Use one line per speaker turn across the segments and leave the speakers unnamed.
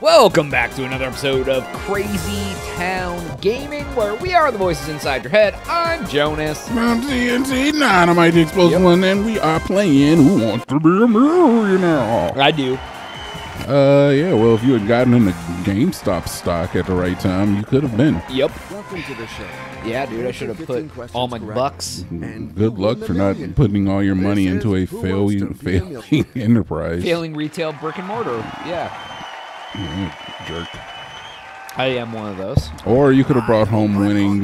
Welcome back to another episode of Crazy Town Gaming, where we are the voices inside your head. I'm Jonas.
I'm TnT Dinomight Explosive
Yep.
One, and we are playing Who Wants to Be a Millionaire?
I do.
Uh, yeah, well, if you had gotten into GameStop stock at the right time, you could have been.
Yep.
Welcome to the show.
Yeah, dude, I should have put all my
correct.
bucks.
And
Good luck for not
million.
putting all your money into a
is Who Wants
failing,
to Be a
failing enterprise.
Failing retail brick and mortar. Yeah,
Mm, Jerk.
I am one of those.
Or you could have brought home winning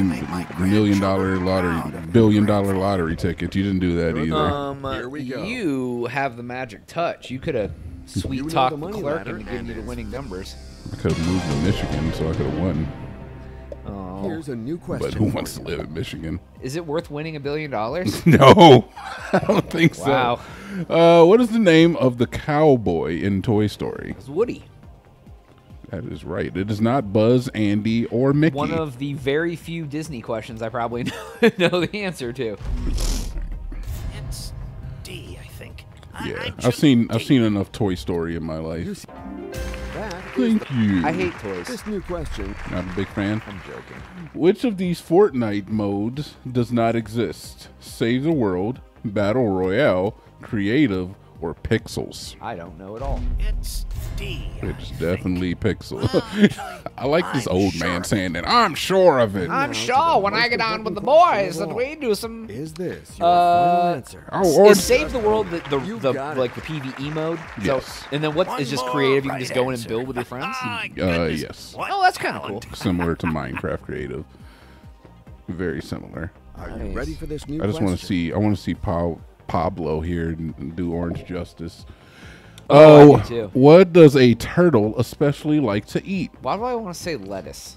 million dollar lottery, billion dollar lottery ticket. You didn't do that either.
Um,
Here we go.
you have the magic touch. You could have sweet
You
talked
the
the clerk
ladder,
into giving you the winning numbers.
I could have moved to Michigan, so I could have won.
Oh,
Here's a new question.
But who wants to live in Michigan?
is it worth winning a billion dollars?
No, I don't think so.
Wow.
Uh, what is the name of the cowboy in Toy Story?
It's Woody.
That is right. It is not Buzz, Andy, or Mickey.
One of the very few Disney questions I probably know, know the answer to.
It's D, I think. I,
yeah,
I
I've seen I've seen enough Toy Story in my life.
see, that is
Thank you.
I hate toys.
this new question.
Not a big fan.
I'm joking.
Which of these Fortnite modes does not exist? Save the World, Battle Royale, Creative, or Pixels?
I don't know at all.
It's D. I
It's
think.
definitely Pixel.
Well,
I like this
I'm
old
sure
man saying that. I'm sure of it.
I'm
Now to
sure when I get on with the boys
of
that we do some.
Is this your
Uh,
answer?
Oh, or
Is Save the World the, the, the like the PVE mode?
Yes.
So, and then what
One
is just
more
creative? You can
right
just go in and build with your friends.
Uh, yes.
What
Oh, that's kinda cool.
Similar to Minecraft Creative. Very similar.
Are you
Nice.
ready for this new
I just
question?
want to see. I want to see pa- Pablo here and do Orange Justice.
Oh, oh too.
what does a turtle especially like to eat?
Why do I want to say lettuce?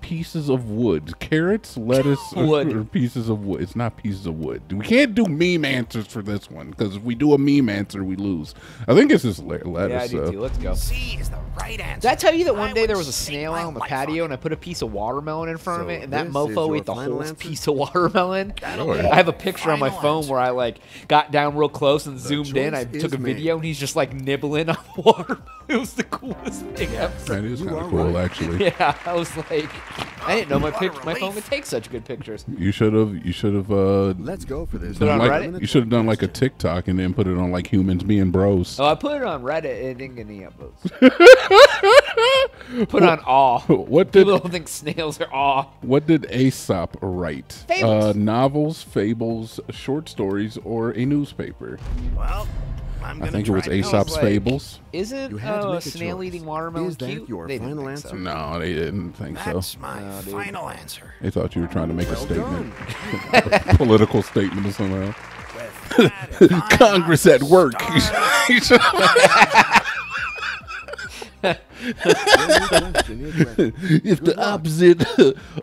Pieces of wood, carrots, lettuce, or-
Wood.
or pieces of wood. It's not pieces of wood. We can't do meme answers for this one because if we do a meme answer, we lose. I think it's just le-
Yeah, I
lettuce.
do
though.
too. Let's go.
C is the right answer.
Did I tell you that
I
one day there was a snail out on the patio
it.
and I put a piece of watermelon in front of it and that mofo ate the whole
answer?
piece of watermelon?
Really?
I have a picture on my phone
answer.
where I like got down real close and zoomed in. I took a
is made.
video and he's just like nibbling on the watermelon. It was the coolest thing ever.
That is
You
kind of cool,
right.
actually.
Yeah, I was like, I didn't know my pic- my phone
relief.
could take such good pictures.
You should have. You should have. Uh,
Let's go for this.
Put it on
like,
Reddit?
you should have done like a TikTok and then put it on like humans being bros.
Oh, I put it on Reddit. It didn't get any upvotes. put on awe.
What did
People don't think snails are awe.
What did Aesop write?
Fables.
Uh, novels, fables, short stories, or a newspaper?
Well, I'm
I think it was
try to-
Aesop's
like-
Fables.
Is it
You had to
uh,
make a
snail
choice.
eating watermelon
Is that
cute?
your
They
final answer?
so.
No, they didn't think so.
That's my
No, dude.
final answer.
They thought you were trying to make a statement, a political statement or somehow.
With that, if I'm
Congress at work. if the opposite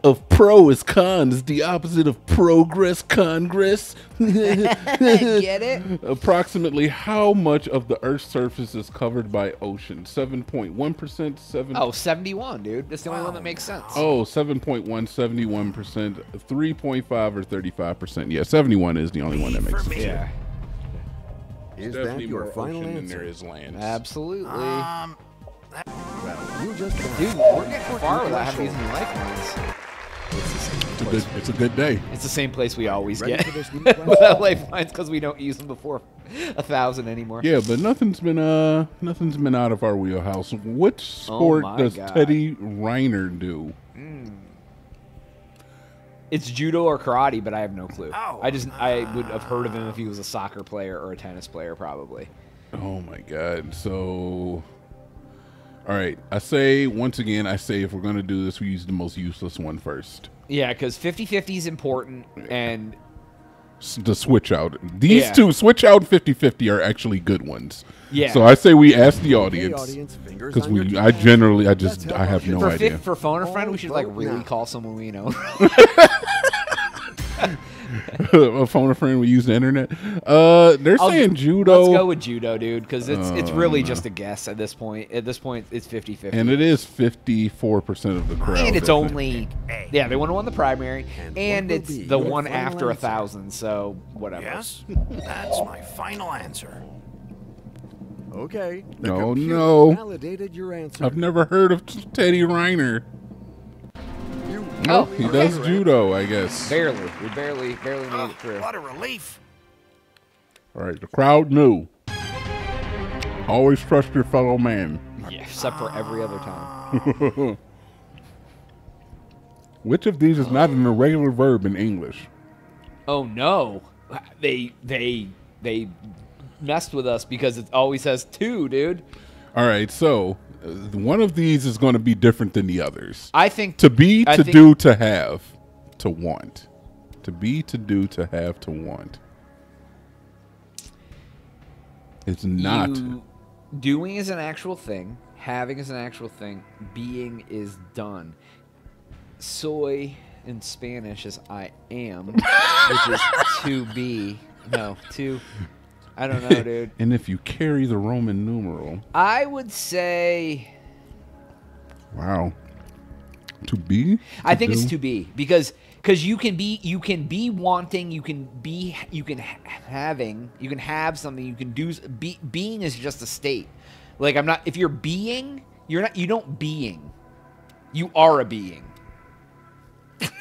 of pro is con, is the opposite of progress Congress?
Get it?
Approximately how much of the Earth's surface is covered by ocean? 7.1%, 7
Oh, 71, dude. That's the only one that makes sense.
Oh, 7.1, 71%, 3.5 or 35%. Yeah, 71 is the only one that makes
for
sense.
me.
yeah,
Is that your
more
final
ocean than there
answer?
is land.
absolutely.
Um,
Well, you just
Dude, we're getting far without having to use any lifelines. It's the same
It's a good, it's a good day.
It's the same place we always
Ready
get
for this new question?
without lifelines because we don't use them before a thousand anymore.
Yeah, but nothing's been uh nothing's been out of our wheelhouse. Which sport
Oh
does
God.
Teddy Riner do?
It's judo or karate, but I have no clue.
Oh,
I just I would have heard of him if he was a soccer player or a tennis player, probably.
Oh my god. So all right, I say once again, I say if we're gonna do this, we use the most useless one first.
Yeah, because 50-50 is important, and
S- The switch out. These
Yeah.
two switch out 50-50 are actually good ones.
Yeah.
So I say we ask the audience
audience,
because
on your
we I generally I just I have no
for
idea.
fif- for phone a friend, we should like
oh,
really call someone we know.
a phone a friend we use the internet. Uh, they're
I'll-
saying judo.
Let's go with judo, dude, because it's it's
Oh,
really
no.
just a guess at this point. At this point, it's 50-50.
and it is 54% of the crowd.
And it's only
A.
yeah, they want to win the primary,
And
and, it's
be
the
your
one
final
after a thousand. So whatever.
Yes, that's my final answer.
Okay. The
No, no.
Validated your answer.
I've never heard of T- Teddy Riner.
You
Oh,
he
okay.
does judo, I guess.
Barely. We barely, barely made
Oh,
it through.
what a relief.
All right, the crowd knew. Always trust your fellow man.
Yeah, except for every other time.
Which of these is not an irregular verb in English?
Oh no, they they they messed with us because it always has two, dude.
All right, so one of these is going to be different than the others.
I think
To be,
I
to
think-
do, to have, to want. To be, to do, to have, to want. It's not.
doing is an actual thing. Having is an actual thing. Being is done. Soy in Spanish is I am, which is to be. No, to. I don't know, dude.
And if you carry the Roman numeral,
I would say.
wow. To be?
I think it's to be because because you can be you can be wanting you can be you can ha- having you can have something you can do be, being is just a state like i'm not if you're being you're not you don't being you are a being it's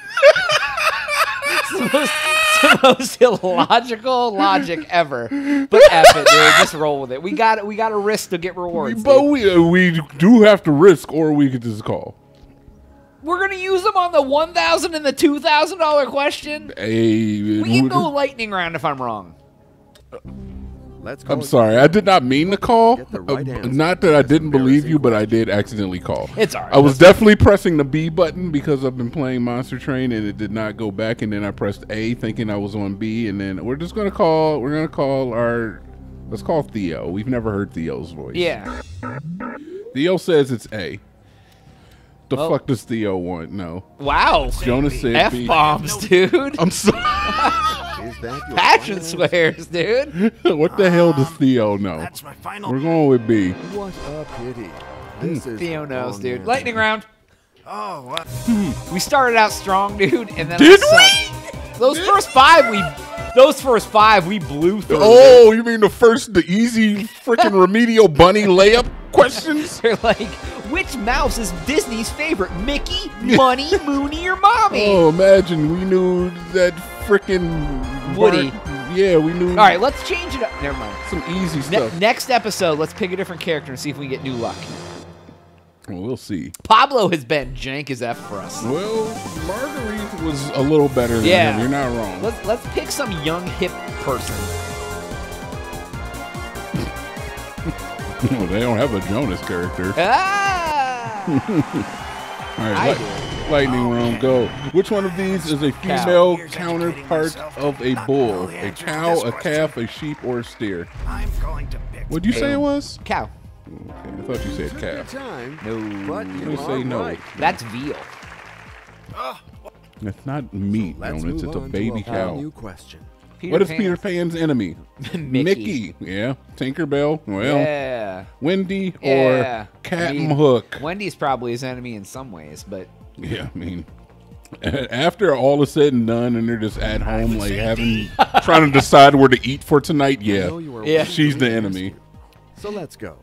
the most, it's the most illogical logic ever but F it, dude. Just roll with it. We got we got a risk to get rewards.
But
dude.
we, uh, we do have to risk, or we could just call.
We're gonna use them on the one thousand and the two thousand dollar question.
Hey,
We can go lightning round if I'm wrong.
Let's go.
I'm sorry, I did not mean to call.
Right
Uh, not that I didn't believe you, but I did accidentally call.
It's all right.
I was definitely pressing the B button because I've been playing Monster Train and it did not go back. And then I pressed A thinking I was on B. And then we're just gonna call. We're gonna call our. Let's call Theo. We've never heard Theo's voice.
Yeah.
Theo says it's A. The
Well-
fuck does Theo want? No.
Wow.
Jonas said
F
B.
bombs, dude.
I'm sorry.
Is that your
Passion swears, dude.
what the hell does Theo know?
That's my final.
We're going with B.
What a pity. Hmm. This is
Theo knows, dude.
answer.
Lightning round.
Oh, what?
We started out strong, dude, and then
Did
I sucked. Those first five, we those first five we blew through.
Oh, you mean the first, the easy freaking remedial bunny layup questions?
They're like, which mouse is Disney's favorite? Mickey, Money, Mooney, or Mommy?
Oh, imagine we knew that freaking
Woody.
yeah, we knew.
All right, let's change it up. Never mind.
some easy
Ne-
stuff.
next episode, let's pick a different character and see if we get new luck.
Well, we'll see.
Pablo has been jank as F for us.
Well, Marguerite was a little better than
Yeah.
him. You're not wrong.
Let's let's pick some young hip person.
no, they don't have a Jonas character.
Ah!
All
I
right, li- lightning round, go. Which one of these is a female
Here's educating
counterpart of a
oh,
bull? A cow, a calf, a sheep, or a steer?
I'm going to pick.
What'd you say it was?
Cow.
Okay, I thought you said
Took
calf.
time,
No.
but you
me say no.
right.
That's veal. Ah.
It's not meat,
Let's
Jonas.
move
It's a
on
baby
to a
cow.
new question.
Peter
what is
Pan.
Peter Pan's enemy?
Mickey.
Yeah. Tinkerbell. Well,
Yeah.
Wendy
Yeah.
or Cat
I mean,
Hook.
Wendy's probably his enemy in some ways, but
Yeah, I mean, after all is said and done, and they're just at home, like having trying to decide where to eat for tonight.
I
Yeah,
know you are
Yeah.
she's the
the
enemy.
So let's go.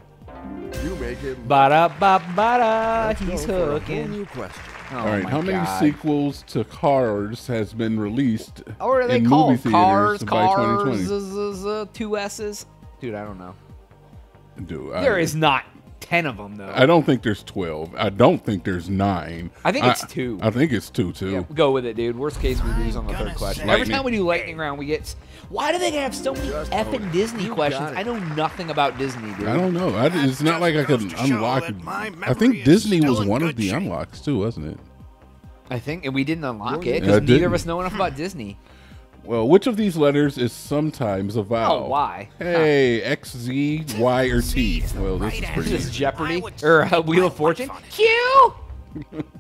You make it.
ba da ba ba da. He's
go for a
hooking.
new question.
Oh
all right, how many
God.
sequels to Cars has been released
Or are they
in
called
movie theaters
cars?
by
Cars? z- z- z- Two S's. Dude, I don't know.
Dude,
There
I,
is not ten of them though.
I don't think there's twelve. I don't think there's nine.
I think it's two.
I think it's two too.
Yeah, go with it, dude. Worst case, we lose on the third question.
say-
Every time we do lightning round, we get. Why do they have so many
Just
effing. Disney
You
questions? I know nothing about Disney, dude.
I don't know. I, it's not like I
goes
could unlock.
that my
I think Disney was one of the
shape.
unlocks too, wasn't it?
I think, and we didn't unlock it because neither of us know enough about Disney.
Well, which of these letters is sometimes a vowel?
Oh, why?
Hey, X, Z, Y, or
Z
T.
is the
Well, this
right
is pretty
This is. Jeopardy or uh, Wheel of Fortune.
life on it.
Q,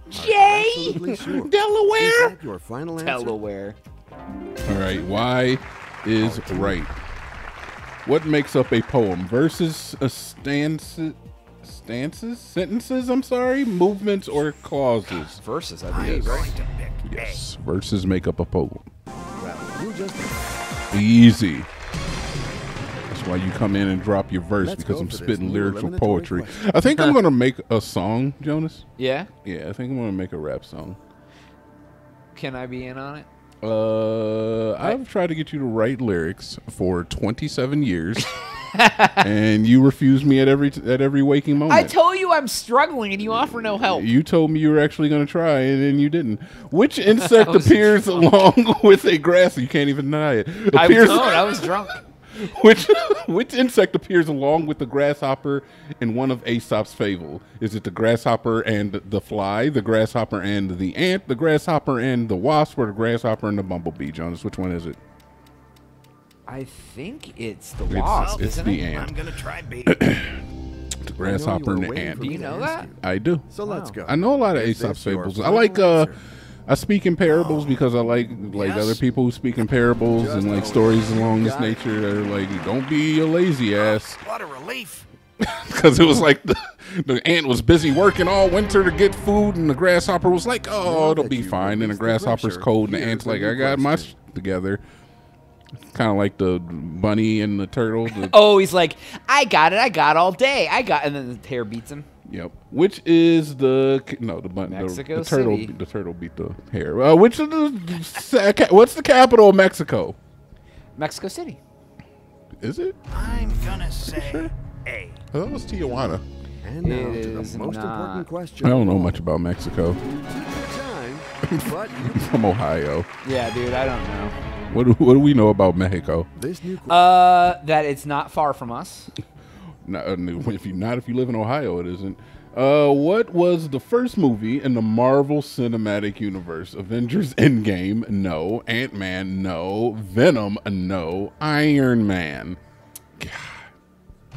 J,
sure.
Delaware.
your final answer?
Delaware.
All right, Y is right. What makes up a poem? Verses, a stance, stances, sentences. I'm sorry, movements or clauses.
Versus, I
I'm
believe. right?
going to pick
Yes, verses make up a poem.
Well, you just
Easy. That's why you come in and drop your verse
Let's
because I'm
for this
spitting
new
lyrical poetry.
question.
I think I'm gonna make a song, Jonas.
Yeah.
Yeah, I think I'm gonna make a rap song.
Can I be in on it?
Uh, I've tried to get you to write lyrics for 27 years, and you refuse me at every at every waking moment.
I told you I'm struggling, and you offer no help.
You told me you were actually going to try, and then you didn't. Which insect
was
appears along with a grass? You can't even deny it.
I
Appears,
don't. I was drunk.
which which insect appears along with the grasshopper in one of Aesop's fable? Is it the grasshopper and the fly, the grasshopper and the ant, the grasshopper and the wasp, or the grasshopper and the bumblebee? Jonas, which one is it?
I think it's the wasp,
it's
isn't
the
it?
ant.
I'm gonna try B.
The grasshopper and the ant.
Do you know that?
I do.
So let's go.
I know a lot of
Is
Aesop
this your
fables. I like uh? I speak in parables because I like like
Yes.
other people who speak in parables
Just
and like stories along this
got it.
nature. They're like, don't be a lazy ass,
What a relief.
because it was like the, the ant was busy working all winter to get food, and the grasshopper was like, oh, it'll be fine. And the grasshopper's cold, and the
here's
ant's like, I got my sh- together. Kind of like the bunny and the turtle. The,
Oh, he's like, I got it. I got all day. I got, and then the hare beats him.
Yep. Which is the no the bun- the,
Mexico
the turtle
City.
the turtle beat the hare. Uh, which is the what's the capital of Mexico?
Mexico City.
Is it?
I'm gonna say A.
That was Tijuana.
And now
It
to the
is
most
not.
important question.
I don't know much about Mexico.
Time, but you-
From Ohio.
Yeah, dude. I don't know.
What do, what do we know about Mexico?
this new.
Uh, that it's not far from us.
Not, uh, if you not if you live in Ohio, it isn't. Uh, what was the first movie in the Marvel Cinematic Universe? Avengers Endgame, no. Ant Man, no. Venom, no. Iron Man.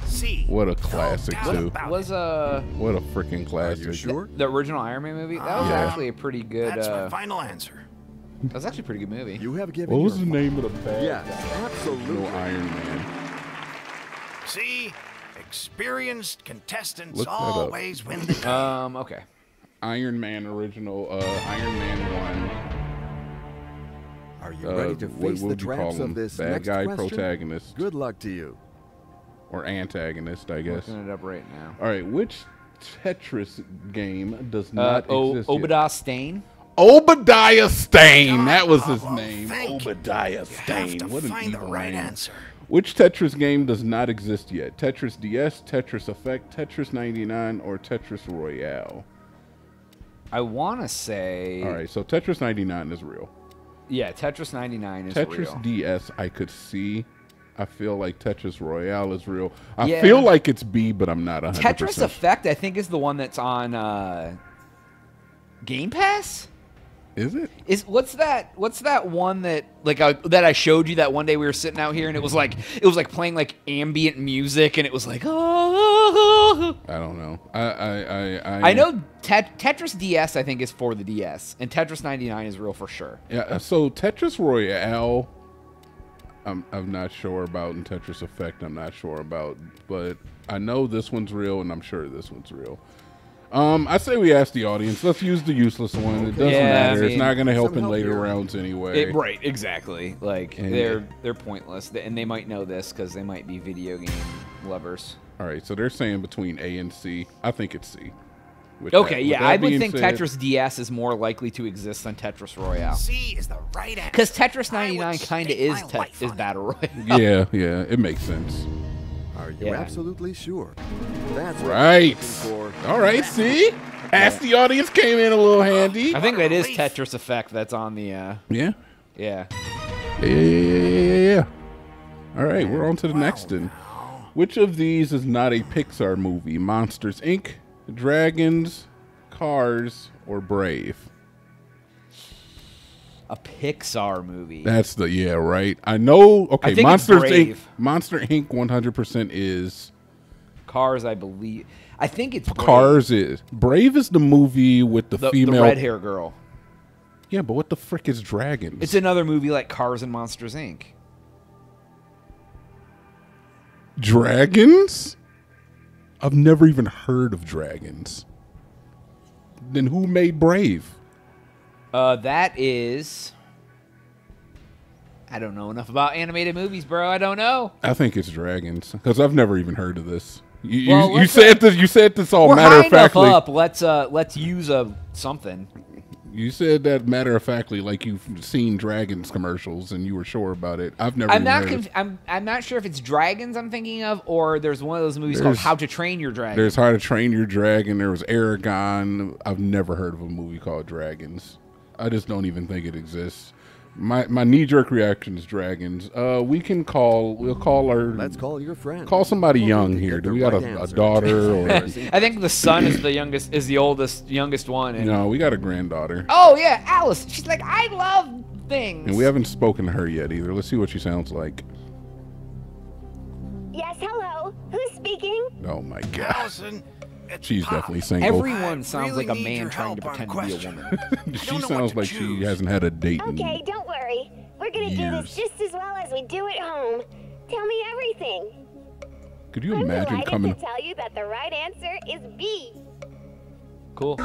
C.
What a classic,
doubt
too.
about
Was uh
What a freaking
Are
classic.
you sure?
the original Iron Man movie? That was
Yeah.
actually a pretty good.
That's my
Uh,
final answer.
That was actually a pretty good movie.
You have given
What was the name of the bad
Yes,
guy?
absolutely.
No Iron Man.
See, Experienced contestants
Look
always win the game.
Um. Okay.
Iron Man original. Uh, Iron Man one.
Are you.
Uh,
ready to face
what
the
would you call
traps of this
Bad
next
guy
question?
protagonist
Good luck to you.
or antagonist, I guess.
Looking it up right now.
All right, which Tetris game does
Uh,
not
o-
exist yet?
Obadiah Stane.
Obadiah Stane. That was his
Pablo,
name.
thank you.
Obadiah
You have
Stane.
to
What an
find the
evil
right
name.
answer.
Which Tetris game does not exist yet? Tetris DS, Tetris Effect, Tetris 99, or Tetris Royale?
I want to say.
All right, so Tetris 99 is real.
Yeah, Tetris 99 is
Tetris
real.
Tetris DS, I could see. I feel like Tetris Royale is real. I
Yeah.
feel like it's B, but I'm not 100%.
Tetris Effect, I think, is the one that's on uh, Game Pass.
Is it?
Is what's that? What's that one that like I, that I showed you that one day we were sitting out here and it was like it was like playing like ambient music and it was like oh.
I don't know. I I I I,
I know Tet- Tetris DS I think is for the DS and Tetris 99 is real for sure.
Yeah, uh, so Tetris Royale, I'm I'm not sure about, and Tetris Effect, I'm not sure about, but I know this one's real, and I'm sure this one's real. Um, I say we ask the audience. Let's use the useless one. It doesn't
Yeah, I
matter. it's not going to help in
help
later
here.
rounds anyway.
It, right, exactly. Like
And-
they're they're pointless and they might know this because they might be video game lovers.
All right, so they're saying between A and C. I think it's C. With
Okay,
that-
yeah, I would think
said-
Tetris DS is more likely to exist than Tetris Royale.
C is the right answer.
Because Tetris 99 kind of is
my
te- is
on it.
battle royale.
Yeah, yeah, it makes sense.
Are you
Yeah.
absolutely sure? That's
Right.
I'm looking for.
All right, see, ask the audience came in a little handy.
I think that is Tetris Effect. That's on the uh,
Yeah.
yeah.
Yeah, yeah, yeah, yeah, yeah, yeah. All right, we're on to the next one. Which of these is not a Pixar movie? Monsters Inc., Dragons, Cars, or Brave?
A Pixar movie.
That's the yeah, right. I know. Okay,
I
Monsters Inc. Monster Inc. One hundred percent is
Cars, I believe. I think it's Brave.
Cars is Brave is the movie with the,
The, the
female.
red hair girl.
Yeah, but what the frick is Dragons?
It's another movie like Cars and Monsters Inc.
Dragons? I've never even heard of dragons. Then who made Brave?
Uh, that is. I don't know enough about animated movies, bro. I don't know.
I think it's dragons because I've never even heard of this. You, you-
Well,
you,
let's,
said
uh,
this. You said this all matter of factly.
up. Let's uh let's use a something.
You said that matter of factly, like you've seen dragons commercials and you were sure about it. I've never.
I'm not
heard of-
conf- I'm I'm not sure if it's dragons I'm thinking of or there's one of those movies called How to Train Your Dragon.
There's How to Train Your Dragon. There was Eragon. I've never heard of a movie called Dragons. I just don't even think it exists. My my knee jerk reaction is dragons. Uh, we can call. We'll call our.
Let's call your friend.
call somebody
We'll
young here. Do we got
right
a, a daughter or?
I think the son is the youngest is the oldest youngest one and
no, we got a granddaughter,
Oh yeah, Alice. She's like I love things.
and we haven't spoken to her yet either. Let's see what she sounds like.
Yes, hello. Who's speaking?
Oh my god,
Allison, it's
she's
Pop.
definitely single.
Everyone sounds
really
like a man trying to pretend to be a woman.
she
don't know what
sounds
to
like she hasn't had a date. in-
Okay, don't worry. We're gonna do
Years.
this just as well as we do at home. Tell me everything.
Could you
I'm
imagine
delighted
coming?
to tell you that the right answer is B.
Cool.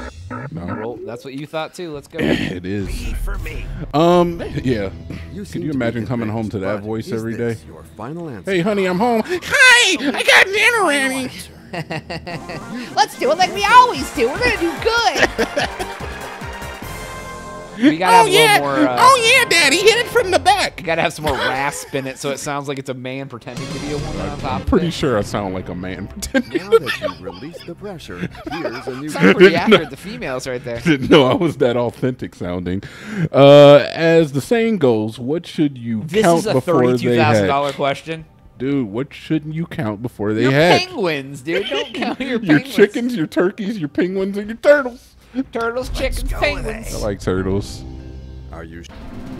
No,
Roll. That's what you thought too. Let's go.
it is.
B for me.
Um, yeah.
You
Could you imagine coming home to that voice
is
every
this
day?
Your final answer.
Hey, honey, I'm home. Hi, I got dinner ready.
Let's do it like we always do. We're gonna do good.
We gotta have a little more. Uh,
oh yeah, Daddy, hit it from the back.
You gotta have some more rasp in it, so it sounds like it's a man pretending to be a woman on top.
Pretty
of it.
sure I sound like a man pretending.
Now that you've released the pressure, here's a new
Sounds pretty accurate. The females right there.
Didn't know I was that authentic sounding. Uh, as the saying goes, what should you
This
count
is a
before
thirty-two
they
thousand
hatch?
question.
Dude, what shouldn't you count before they
Your
hatch?
penguins, dude. Don't count your penguins.
Your chickens, your turkeys, your penguins, and your turtles.
turtles, chickens,
go with
penguins.
I like turtles.
Are you?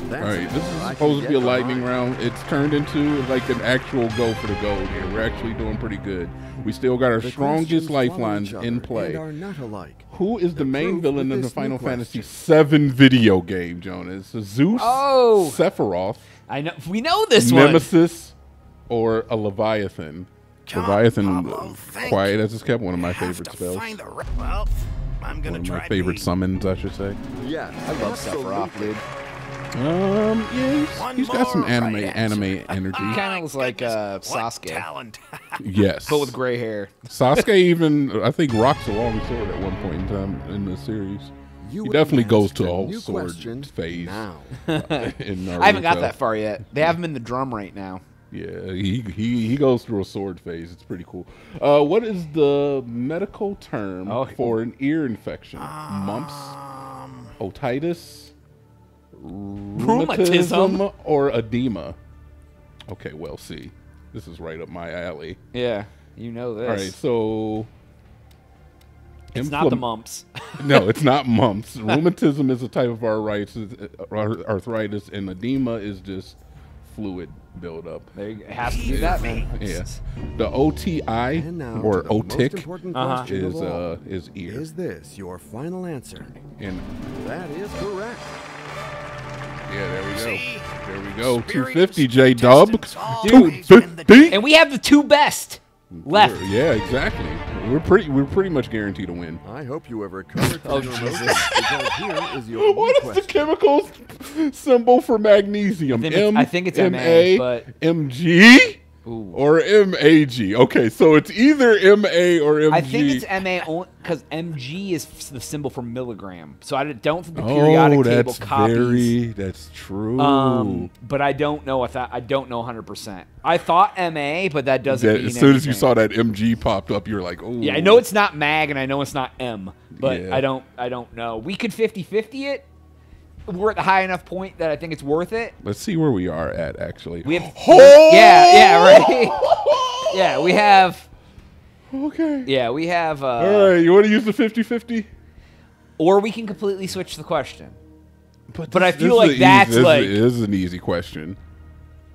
That's
All right, this is supposed to be a lightning
behind.
round. It's turned into like an actual go for the gold here. We're actually doing pretty good. We still got our
The
strongest lifelines in play.
And are not alike.
Who is the,
The
main villain
with
in the Final Fantasy. VII video game, Jonas? Zeus,
Oh.
Sephiroth,
I know. We know this one.
Nemesis, or a Leviathan?
Come
Leviathan,
Pablo,
uh, quiet as it's kept, one of my favorite spells.
find the ri- well, I'm gonna
One of
try
my favorite
B.
summons, I should say.
Yeah,
I love Sephiroth, dude.
Um, yeah, he's- he's got some anime
right
anime energy.
He kind of looks like
Goodness,
uh, Sasuke,
talent.
yes,
but with gray hair.
Sasuke even I think rocks a long sword at one point in time in the series.
You
He definitely goes to a
the
whole sword phase.
Now,
in
I haven't got that far yet. They have him in the drum right now.
Yeah, he, he he goes through a sword phase. It's pretty cool. Uh, what is the medical term
Oh.
for an ear infection? Mumps,
Um,
otitis,
Rheumatism.
rheumatism, or edema? Okay, well, see, this is right up my alley.
Yeah, you know this.
All right, so
it's not the mumps.
no, it's not mumps. Rheumatism is a type of arthritis, arthritis, and edema is just fluid buildup.
up. you go. It has to do that, man.
Yeah, the OTI or
to
otic
Uh-huh.
is uh is ear,
Is this your final answer?
and
That is correct.
yeah, there we go. There we go. 250 J Dub.
contestants
Two
always win the
fifty.
And we have the two best left.
Yeah, exactly. We're pretty. We're pretty much guaranteed to win.
I hope you have recovered from
Oh, Jesus.
emotions because here is your
What is the
question.
chemical symbol for magnesium?
I think it's-
M.
I think it's
M
but-
MG
Ooh.
or MAG. Okay, so it's either MA or MG.
I think it's MA because MG is the symbol for milligram. So I don't think the periodic
oh,
table
that's
copies.
very. That's true.
Um, but I don't know if that. I don't know 100. percent I thought MA, but that doesn't.
That- as soon as you saw that MG popped up, you're like, oh.
Yeah, I know it's not mag and I know it's not M, but
Yeah.
I don't. I don't know. We could 50-50 it. We're at the high enough point that I think it's worth it.
Let's see where we are at. Actually,
We have.
Oh!
Yeah, yeah, right. yeah, we have.
Okay.
Yeah, we have. Uh,
All right, you want to use the 50-50?
Or we can completely switch the question.
But,
But I feel like that's
easy, this is an easy question.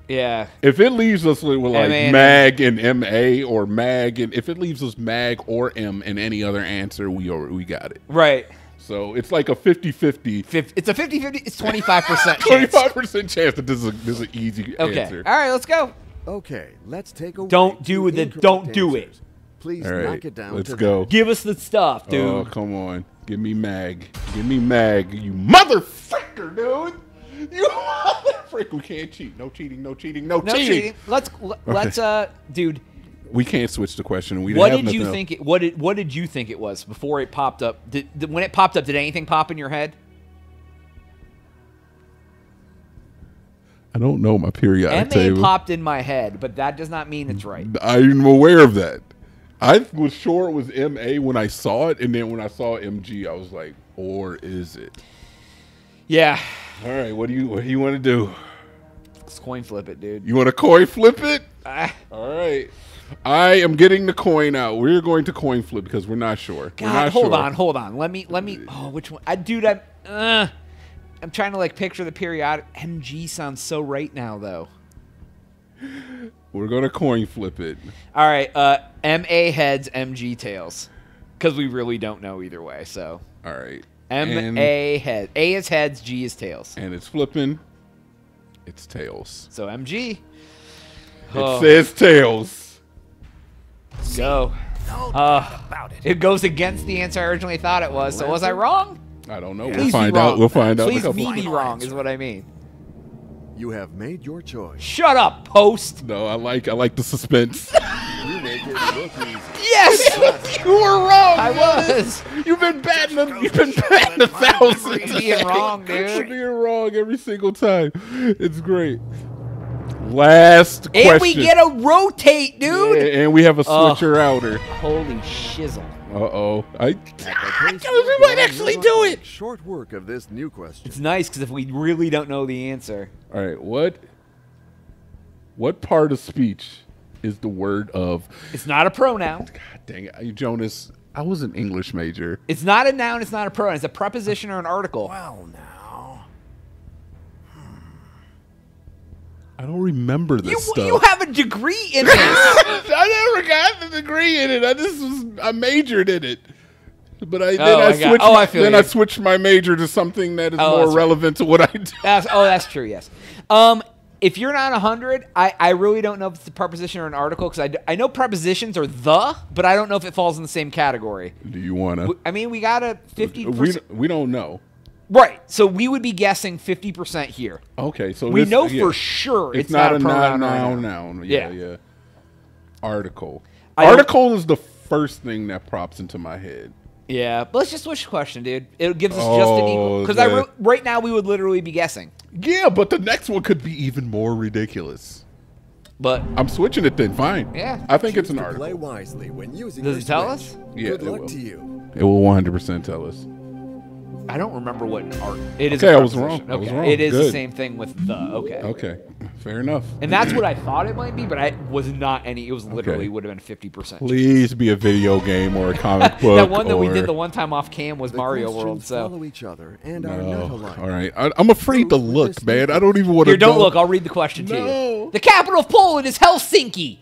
Yeah.
If it leaves us with like
MA
mag and MA or mag, and if it leaves us mag or M in any other answer, we are, we got it.
Right.
So it's like a 50-50,
It's a 50-50. It's 25% chance.
25% chance that this is, a, this is an easy
Okay.
answer.
All right, let's go.
Okay, let's take away
Don't do the- don't do it.
Please
All right,
knock it down
let's
to
go.
Give us the stuff, dude.
Oh, come on. Give me mag. Give me mag, you motherfucker, dude. You motherfucker. we can't cheat. No cheating, no cheating, no,
No
cheating.
cheating. Let's l- let's uh, dude.
We can't switch the question. We
What
have
did you think? It, what did what did you think it was before it popped up? Did, did- when it popped up, did anything pop in your head?
I don't know my periodic
MA
table.
popped in my head, but that does not mean it's right.
I'm aware of that. I was sure it was MA when I saw it, and then when I saw MG, I was like, or is it?
Yeah,
All right, what do you what do you want to do?
let's coin flip it, dude.
You want to coin flip it?
Ah,
All right. I am getting the coin out. We're going to coin flip because we're not sure.
God,
not
hold
sure.
on, hold on. Let me let me. Oh, which one? I dude, I'm. Uh, I'm trying to like picture the periodic. MG sounds so right now, though.
We're going to coin flip it.
All right, uh, MA heads, MG tails, because we really don't know either way. So
All right.
M
And-
A head, A is heads, G is tails.
And it's flipping. It's tails.
So MG.
It
Oh,
says tails.
Go. Uh,
it.
It goes against the answer I originally thought it was. So was I wrong?
I don't know. We'll find out. We'll find out.
Please me be wrong is what I mean.
You have made your choice.
Shut up, post.
No, I like I like the suspense.
You make it look easy.
Yes,
you were wrong.
I was.
You've been batting. A, you've been batting a thousand.
Being wrong,
You're
dude.
being wrong every single time. It's great. Last question.
And we get a rotate, dude.
Yeah, and we have a
Oh.
switcher outer.
Holy shizzle.
Uh oh. I.
At
we might actually do it.
Short work of this new question.
It's nice because if we really don't know the answer,
All right. What? What part of speech is the word of?
it's not a pronoun.
God dang it, Jonas. I was an English major.
It's not a noun. It's not a pronoun. It's a preposition or an article.
Well, now.
I don't remember this
You,
stuff.
you have a degree in this.
I never got the degree in it. I just was I majored in it. But I then
Oh,
I
I
switched
oh,
my,
I
then
you.
I switched my major to something that is
Oh,
more
that's right.
relevant to what I do.
That's, oh, that's true. Yes. Um, if you're not 100, I, I really don't know if it's a preposition or an article because I, I know prepositions are the, but I don't know if it falls in the same category.
Do you want to?
I mean, we got a 50
We we don't know.
Right. So we would be guessing 50% here.
Okay, so
We
this-
know
yeah.
for sure
it's,
it's,
not,
a
a
pronoun.
noun,
or a
noun, noun. Yeah,
Yeah.
yeah. Article.
I
Article is the first thing that props into my head.
Yeah, but let's just switch the question, dude. It gives us just an equal.
Oh,
Because I
that-
re- right now we would literally be guessing.
Yeah, but the next one could be even more ridiculous.
But
I'm switching it then. Fine.
Yeah.
I think it's an
article. Play wisely when using
Does it tell
switch.
us?
Yeah,
Good
it
luck
will.
to you.
It will 100% tell us.
I don't remember what an art. It is.
Okay, I was
preposition.
wrong. I was
Okay,
wrong.
It is the same thing with the. Okay.
Okay, fair enough.
And that's what I thought it might be, but I was not any. It was literally
Okay.
would have been fifty percent.
Please be a video game or a comic book.
that one that we did the one time off cam was
The
Mario World. So
follow each other and are not
No.
alike.
All right, I, I'm afraid to look, man. I don't even want to.
here, don't look. I'll read the question to you. The capital of Poland is Helsinki.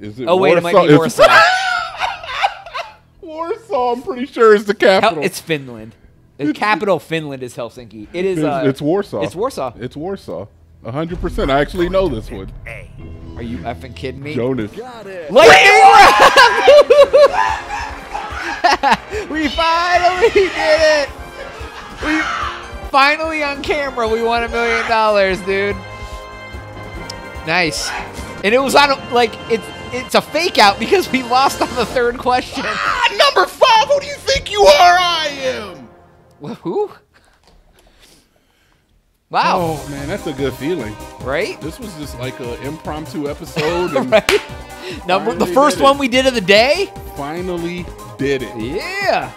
Is it
Oh wait, it might be
Warsaw?
Warsaw.
I'm pretty sure is the
Hel-
capital.
it's Finland. The capital of Finland is Helsinki. It is.
It's,
Uh,
it's Warsaw.
It's Warsaw.
It's Warsaw. hundred percent. I actually know this one.
A.
Are you effing kidding me?
Jonas.
Got it.
Lightning round! we finally did it! We finally on camera we won a million dollars, dude. Nice. And it was on a, like it's it's a fake out because we lost on the third question.
Ah, number five. Who do you think you are? I am.
Wh- Who? Wow.
Oh man, that's a good feeling.
Right?
This was just like an impromptu episode,
right? Number the first one we did of the day?
finally did it.
Yeah.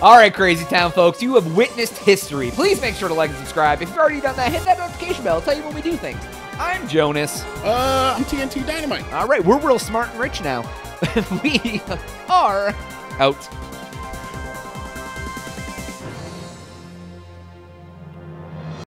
All right, Crazy Town folks, you have witnessed history. Please make sure to like and subscribe. If you've already done that, hit that notification bell. It'll tell you when we do things. I'm Jonas.
Uh, I'm TnT Dinomight.
All right, we're real smart and rich now. we are out.